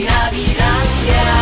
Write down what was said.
Navidad